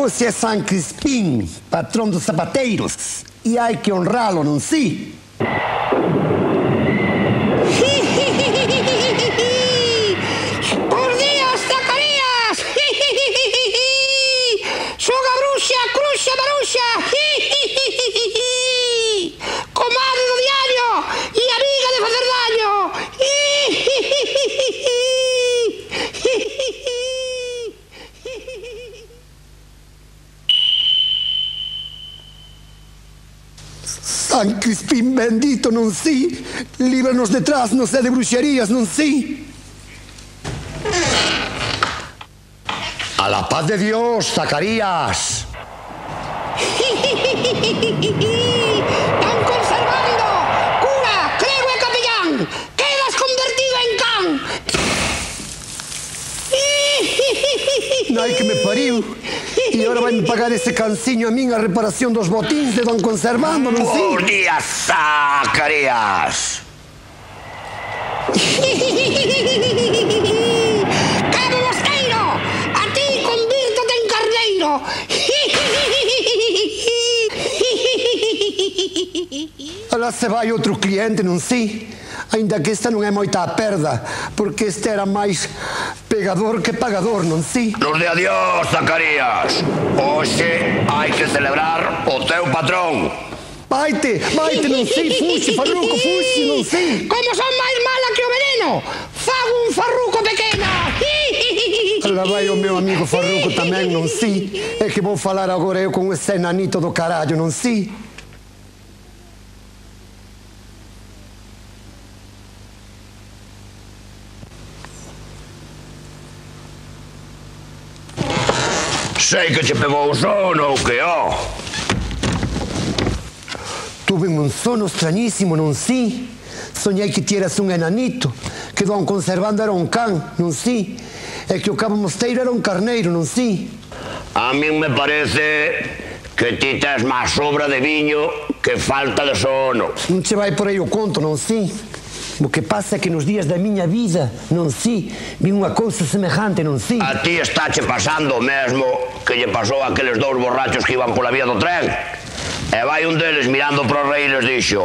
Você é San Crispim, patrão dos sabateiros, e há que honrá-lo, não se? San Crispín bendito, non si? Líbranos detrás, non sei de bruxerías, non si? A la paz de Dios, Zacarías. ¡Tan conservando! ¡Cura, crego e capellán! ¡Quedas convertido en can! Nai que me pariu. E agora vai-me pagar esse canciño a minha reparación dos botins de Don Conservando, non si? Por días, Zacarías! Cabo Mosqueiro, a ti convirtote en carneiro! Alá se vai outro cliente, non si? Ainda que esta non é moita a perda, porque este era máis pegador que pagador, non si? Nos de adiós, Zacarías. Hoxe hai que celebrar o teu patrón. Vaite, vaite, non sei, fuxe, farruco, fuxe, non sei. Como son máis mala que o veneno, fago un farruco pequeno. Alá vai o meu amigo farruco tamén, non si? É que vou falar agora eu con ese nanito do carallo, non si? sei que che pegou o sono ou que ó. Tuve un sono extrañísimo, non si? Soñei que ti eras un enanito, que don conservando era un can, non si? E que o cabo mosteiro era un carneiro, non si? A min me parece que ti tes máis sobra de viño que falta de sono. Non che vai por aí o conto, non si? O que pasa é que nos días da miña vida, non si, vi unha cousa semejante, non si. A ti estáche pasando o mesmo que lle pasou a aqueles dous borrachos que iban pola vía do tren. E vai un deles mirando para o rei e les dixo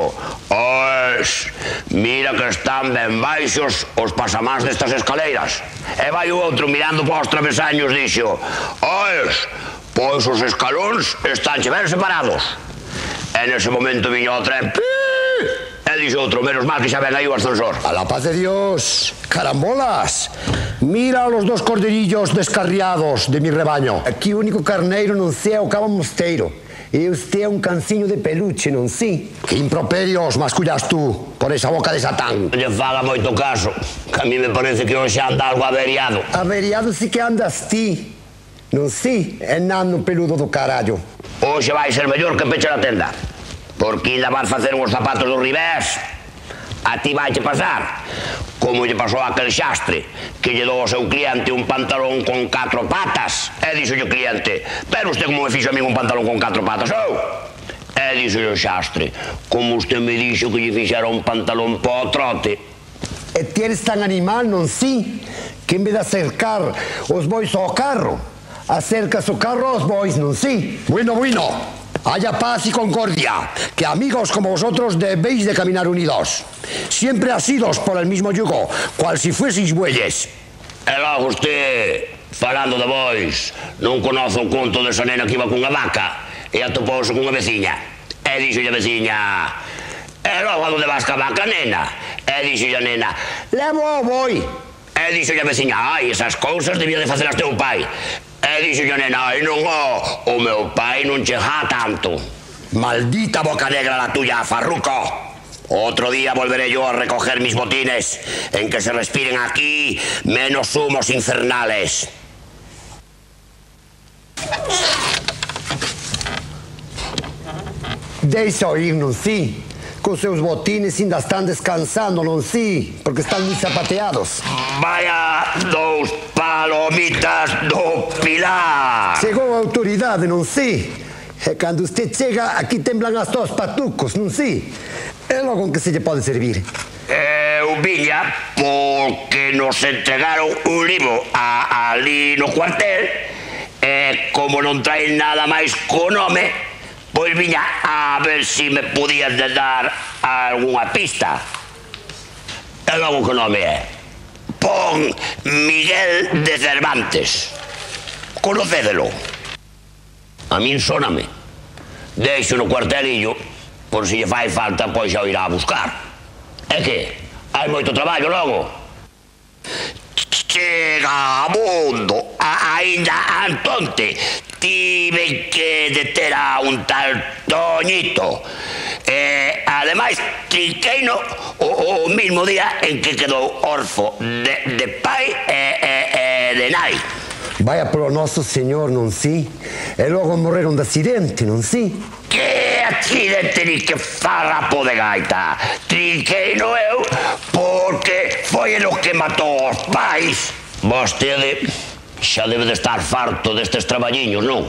Ois, mira que están ben baixos os pasamás destas escaleiras. E vai o outro mirando para os travesaños dixo Ois, pois os escalóns están ben separados. E nese momento viño o tren, ¡pii! e dixo outro, menos mal que xa ven aí o ascensor. A la paz de Dios, carambolas, mira os dos corderillos descarriados de mi rebaño. Aquí o único carneiro non sea o cabo mosteiro. E usted é un canciño de peluche, non si? Que improperios mascullas tú por esa boca de satán? Non lle faga moito caso, que a mí me parece que hoxe anda algo averiado. Averiado si que andas ti, non si? É nano peludo do carallo. Hoxe vai ser mellor que peche a tenda. Porque ainda vas facer uns zapatos do revés A ti vai pasar Como lle pasou aquel xastre Que lle dou ao seu cliente un pantalón con catro patas E dixo o cliente Pero usted como me fixo a mí un pantalón con catro patas oh? eh, ou? E dixo o xastre Como usted me dixo que lle fixera un pantalón po trote E ti eres tan animal, non si? Que en vez de acercar os bois ao carro Acercas o carro aos bois, non si? Bueno, bueno Haya paz y concordia, que amigos como vosotros debéis de caminar unidos, siempre asidos por el mismo yugo, cual si fueseis bueyes. E logo usted, falando de vós, non conozo o conto desa nena que iba cunha vaca e atopouse cunha veciña. E dixolle a veciña, e logo a donde vas ca vaca, nena? E dixolle a nena, levo o boi. E dixolle a veciña, ai, esas cousas debía de facer as teu pai. E dixolle, nai, non, oh, o meu pai non che ja tanto. Maldita boca negra la tuya, farruco. Otro día volveré yo a recoger mis botines, en que se respiren aquí menos humos infernales. Deixa oírnos, sí con seus botines ainda están descansando, non si? porque están moi zapateados. Vaya dous palomitas do Pilar. Chegou a autoridade, non si? E cando usted chega, aquí temblan as dos patucos, non si? É logo que se lle pode servir. Eu viña porque nos entregaron un libro a, ali no cuartel e como non traen nada máis co nome, Pois viña a ver se si me podías dar algunha pista. E logo que nome é? Pon Miguel de Cervantes. Conocédelo. A min soname. Deixo no cuartelillo, por se lle fai falta, pois xa o irá a buscar. É que? Hai moito traballo logo. Chega a mundo. Aínda antonte tive que deter a un tal Toñito. E, ademais, trinqueino o, o mismo día en que quedou orfo de, de pai e, e, e de nai. Vaya polo noso señor, non si? E logo morreron de accidente, non si? Que accidente ni que farrapo de gaita. Trinqueino eu porque foi o que matou os pais. Vostede Xa debe de estar farto destes traballiños, non?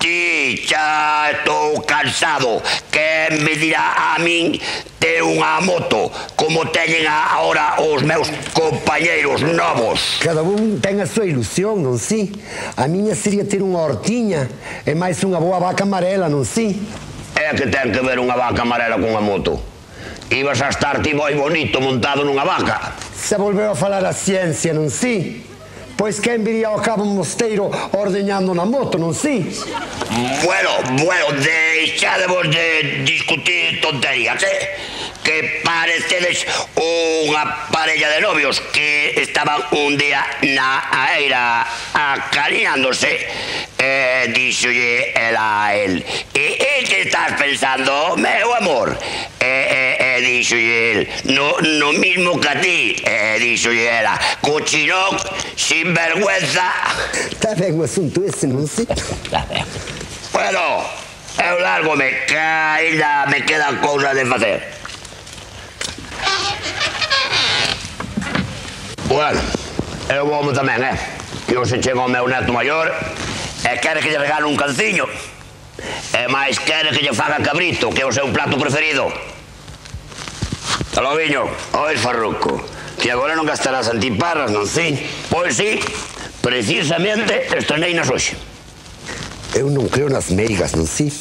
Ti xa estou cansado que me dirá a min te unha moto como teñen agora os meus compañeiros novos. Cada un ten a súa ilusión, non si? A miña sería ter unha hortiña e máis unha boa vaca amarela, non si? É que ten que ver unha vaca amarela cunha moto. Ibas a estar ti moi bonito montado nunha vaca. Se volveu a falar a ciencia, non si? Pois quen viría ao oh, cabo mosteiro ordeñando na moto, non si? Bueno, bueno, deixadevos de discutir tonterías, eh? que parecedes unha parella de novios que estaban un día na aira acariándose e eh, dixolle ela a él e, e que estás pensando, meu amor? E, e, E díxolle el, no, no mismo que a ti. E díxolle ela, cochinón, sin vergüenza. Está ben o asunto ese, non sei? Está ben. Bueno, eu largome, ¿eh? que ainda me quedan cousas de facer. Bueno, eu vou tamén, eh? Que hoxe chego o meu neto maior e quere que lle regale un canciño. E máis quere que lle faga cabrito, que é o seu plato preferido. Saloviño, Oi, Farruco, que agora non gastarás antiparras, non sei? Pois sí, precisamente estrenei nas hoxe. Eu non creo nas meigas, non sei?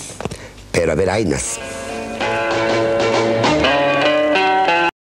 Pero haber hainas.